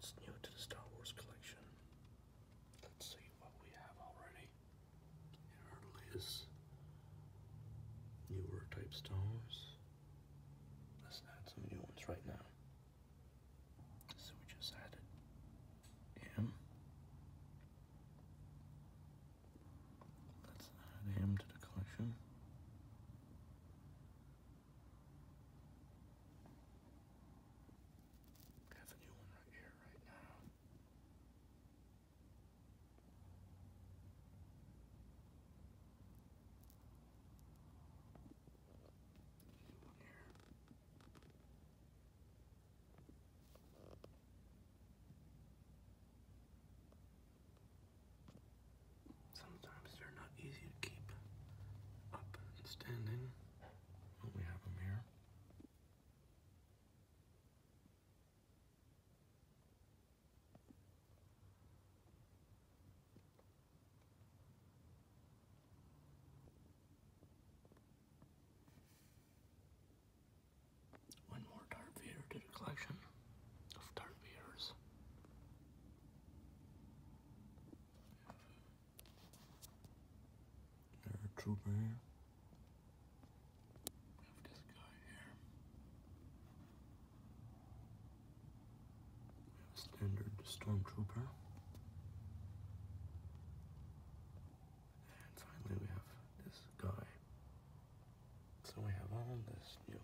what's new to the Star Wars collection. Let's see what we have already in our latest newer type stars. Let's and standing. We have them here. One more Darth Vader to the collection of trooper here. We have this guy here. We have a standard stormtrooper. And finally we have this guy. So we have all this new